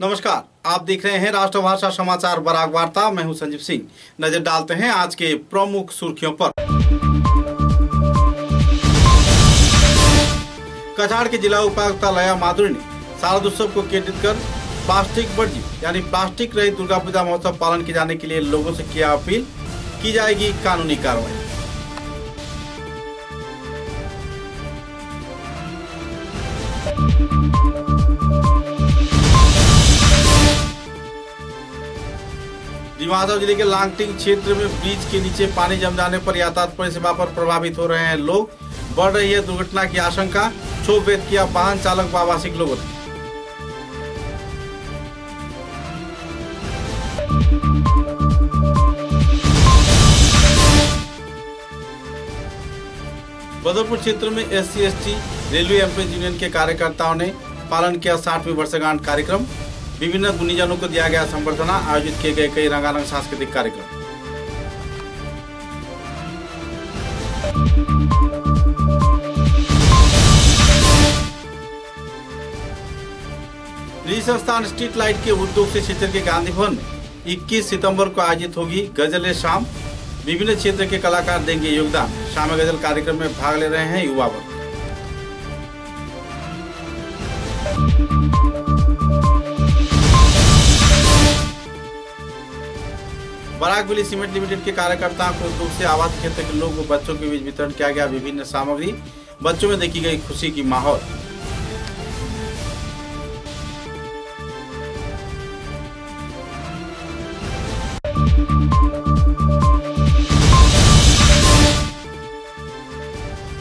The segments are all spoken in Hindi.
नमस्कार, आप देख रहे हैं राष्ट्रभाषा समाचार बराग वार्ता मैं हूँ संजीव सिंह। नज़र डालते हैं आज के प्रमुख सुर्खियों पर। कछाड़ के जिला उपायुक्त लया माधुरी ने शारद उत्सव को केंद्रित कर प्लास्टिक वर्जित यानी प्लास्टिक रहित दुर्गा पूजा महोत्सव पालन किए जाने के लिए लोगों से किया अपील। की जाएगी कानूनी कार्रवाई। दिमाग ज़िले के लांगटिंग क्षेत्र में ब्रिज के नीचे पानी जम जाने पर यातायात परिसेवा पर प्रभावित हो रहे हैं लोग। बढ़ रही है दुर्घटना की आशंका क्षोभ व्यक्त किया वाहन चालक आवासिक लोगों ने। बदरपुर क्षेत्र में S C railway employees union के कार्यकर्ताओं ने पालन किया साठवीं वर्षगांठ कार्यक्रम। विभिन्न गुनीजनों को दिया गया संवर्धना, आयोजित किए गए कई रंगारंग सांस्कृतिक कार्यक्रम। संस्थान स्ट्रीट लाइट के उद्योग से क्षेत्र के गांधी भवन में 21 सितंबर को आयोजित होगी गज़ल शाम। विभिन्न क्षेत्र के कलाकार देंगे योगदान। शाम गज़ल कार्यक्रम में भाग ले रहे हैं युवा वर्ग। बराकबिली सीमेंट लिमिटेड के कार्यकर्ताओं को उद्योग से आवास क्षेत्र के लोगों को बच्चों के बीच वितरण किया गया विभिन्न सामग्री। बच्चों में देखी गई खुशी की माहौल।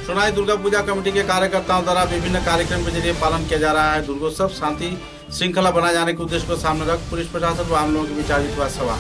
सोनाई दुर्गा पूजा कमेटी के कार्यकर्ताओं द्वारा विभिन्न कार्यक्रम के ज़रिए पालन किया जा रहा है। दुर्गोत्सव, शांति, श्रृंखला बनाए जाने के उद्देश्य को सामने रख पुलिस प्रशासन व आम लोगों के बीच आयोजित हुआ सभा।